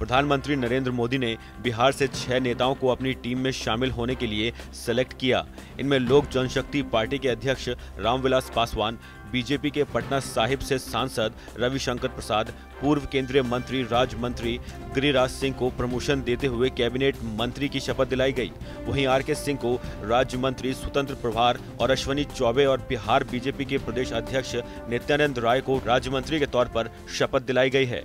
प्रधानमंत्री नरेंद्र मोदी ने बिहार से छह नेताओं को अपनी टीम में शामिल होने के लिए सेलेक्ट किया। इनमें लोक जनशक्ति पार्टी के अध्यक्ष रामविलास पासवान, बीजेपी के पटना साहिब से सांसद रविशंकर प्रसाद, पूर्व केंद्रीय मंत्री राज्य मंत्री गिरिराज सिंह को प्रमोशन देते हुए कैबिनेट मंत्री की शपथ दिलाई गई। वहीं आर के सिंह को राज्य मंत्री स्वतंत्र प्रभार और अश्वनी चौबे और बिहार बीजेपी के प्रदेश अध्यक्ष नित्यानंद राय को राज्य मंत्री के तौर पर शपथ दिलाई गई है।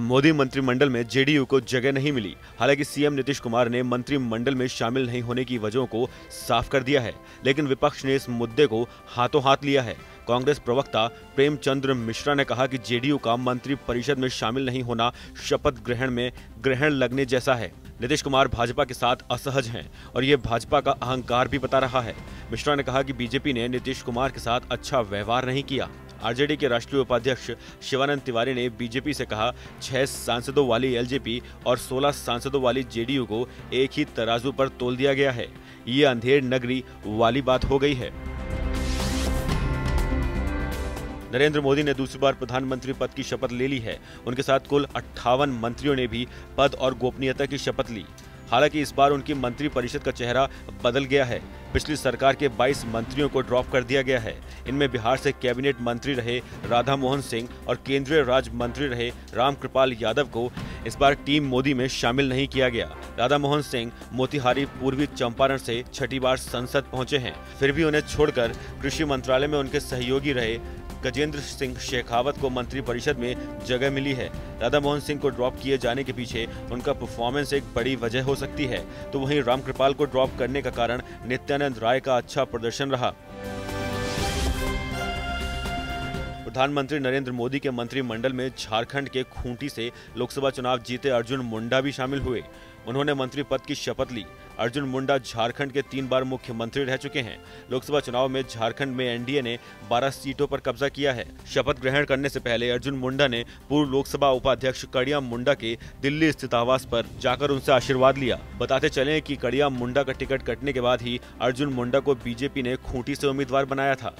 मोदी मंत्रिमंडल में जेडीयू को जगह नहीं मिली। हालाँकि सीएम नीतीश कुमार ने मंत्रिमंडल में शामिल नहीं होने की वजहों को साफ़ कर दिया है, लेकिन विपक्ष ने इस मुद्दे को हाथों हाथ लिया है। कांग्रेस प्रवक्ता प्रेमचंद्र मिश्रा ने कहा कि जेडीयू का मंत्री परिषद में शामिल नहीं होना शपथ ग्रहण में ग्रहण लगने जैसा है। नीतीश कुमार भाजपा के साथ असहज हैं और ये भाजपा का अहंकार भी बता रहा है। मिश्रा ने कहा कि बीजेपी ने नीतीश कुमार के साथ अच्छा व्यवहार नहीं किया। आरजेडी के राष्ट्रीय उपाध्यक्ष शिवानंद तिवारी ने बीजेपी से कहा, छह सांसदों वाली एलजेपी और 16 सांसदों वाली जेडीयू को एक ही तराजू पर तोल दिया गया है। ये अंधेर नगरी वाली बात हो गई है। नरेंद्र मोदी ने दूसरी बार प्रधानमंत्री पद की शपथ ले ली है। उनके साथ कुल अट्ठावन मंत्रियों ने भी पद और गोपनीयता की शपथ ली। हालाँकि इस बार उनकी मंत्री परिषद का चेहरा बदल गया है। पिछली सरकार के 22 मंत्रियों को ड्रॉप कर दिया गया है। इनमें बिहार से कैबिनेट मंत्री रहे राधा मोहन सिंह और केंद्रीय राज्य मंत्री रहे रामकृपाल यादव को इस बार टीम मोदी में शामिल नहीं किया गया। राधा मोहन सिंह मोतिहारी पूर्वी चंपारण से छठी बार संसद पहुँचे हैं। फिर भी उन्हें छोड़कर कृषि मंत्रालय में उनके सहयोगी रहे गजेंद्र सिंह शेखावत को मंत्री परिषद में जगह मिली है। राधा मोहन सिंह को ड्रॉप किए जाने के पीछे उनका परफॉर्मेंस एक बड़ी वजह हो सकती है। तो वहीं रामकृपाल को ड्रॉप करने का कारण नित्यानंद राय का अच्छा प्रदर्शन रहा। प्रधानमंत्री नरेंद्र मोदी के मंत्रिमंडल में झारखंड के खूंटी से लोकसभा चुनाव जीते अर्जुन मुंडा भी शामिल हुए। उन्होंने मंत्री पद की शपथ ली। अर्जुन मुंडा झारखंड के तीन बार मुख्यमंत्री रह चुके हैं। लोकसभा चुनाव में झारखंड में एनडीए ने 12 सीटों पर कब्जा किया है। शपथ ग्रहण करने से पहले अर्जुन मुंडा ने पूर्व लोकसभा उपाध्यक्ष कड़िया मुंडा के दिल्ली स्थित आवास पर जाकर उनसे आशीर्वाद लिया। बताते चले कि कड़िया मुंडा का टिकट कटने के बाद ही अर्जुन मुंडा को बीजेपी ने खूंटी से उम्मीदवार बनाया था।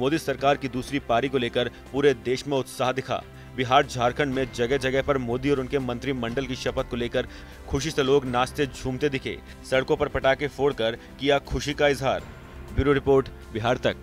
मोदी सरकार की दूसरी पारी को लेकर पूरे देश में उत्साह दिखा। बिहार, झारखंड में जगह जगह पर मोदी और उनके मंत्रिमंडल की शपथ को लेकर खुशी से लोग नाचते झूमते दिखे। सड़कों पर पटाखे फोड़कर किया खुशी का इजहार। ब्यूरो रिपोर्ट, बिहार तक।